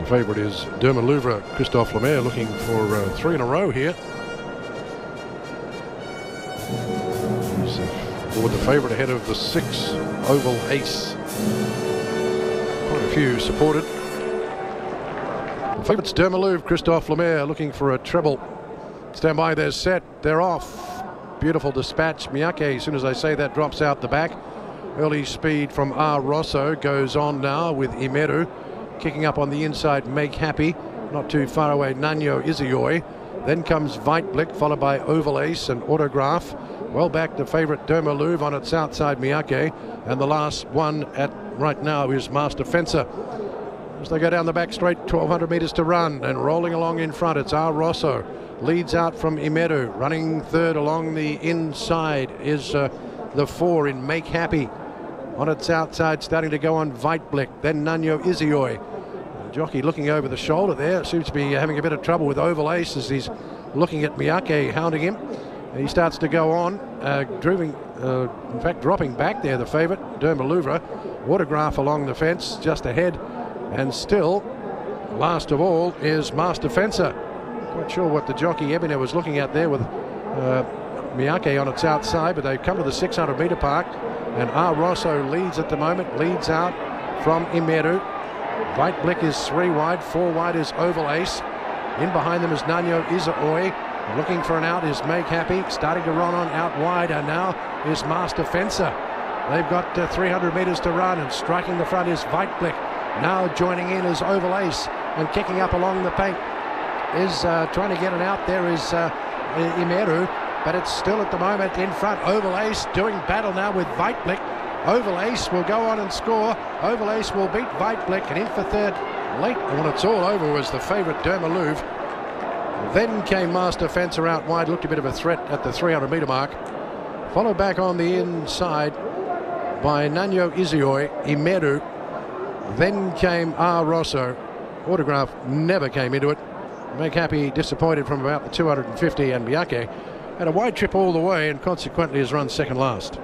The favourite is Derma Louvre, Christophe Lemaire looking for uh, three in a row here. He's uh, the favourite ahead of the six Oval Ace. Quite a few supported. The favourite's Derma Louvre, Christophe Lemaire looking for a treble. Stand by, they're set, they're off. Beautiful dispatch. Miyake, as soon as I say that, drops out the back. Early speed from R. Rosso goes on now with Imeru. Kicking up on the inside, Make Happy. Not too far away, Nanyo Izayoi. Then comes Weitblick, followed by Oval Ace and Autograph. Well back to favourite Derma Louvre on its outside, Miyake. And the last one at right now is Master Fencer. As they go down the back straight, 1200 metres to run, and rolling along in front, it's R. Rosso. Leads out from Imeru. Running third along the inside is uh, the four in Make Happy. On its outside, starting to go on Weitblick, then Nanyo Izayoi. Jockey looking over the shoulder there. Seems to be having a bit of trouble with Oval Ace as he's looking at Miyake hounding him. He starts to go on, uh, driving, uh, in fact, dropping back there, the favourite, Derma Louvre. Autograph along the fence just ahead. And still, last of all, is Master Fencer. Quite sure what the jockey Ebina was looking at there with uh, Miyake on its outside, but they've come to the 600 metre park. And R. Rosso leads at the moment, leads out from Imeru. Weitblick is three wide, four wide is Oval Ace. In behind them is Nanyo Izayoi. Looking for an out is Make Happy. Starting to run on out wide, and now is Master Fencer. They've got uh, 300 metres to run, and striking the front is Weitblick. Now joining in is Oval Ace and kicking up along the paint is uh, trying to get an out. There is uh, Imeru, but it's still at the moment in front. Oval Ace doing battle now with Weitblick. Oval Ace will go on and score. Oval Ace will beat Weitblick and in for third late. When it's all over was the favourite Derma Louvre. Then came Master Fencer out wide, looked a bit of a threat at the 300 metre mark. Followed back on the inside by Nanyo Izayoi, Imeru, then came R. Rosso. Autograph never came into it. Make Happy disappointed from about the 250 and Miyake had a wide trip all the way and consequently has run second last.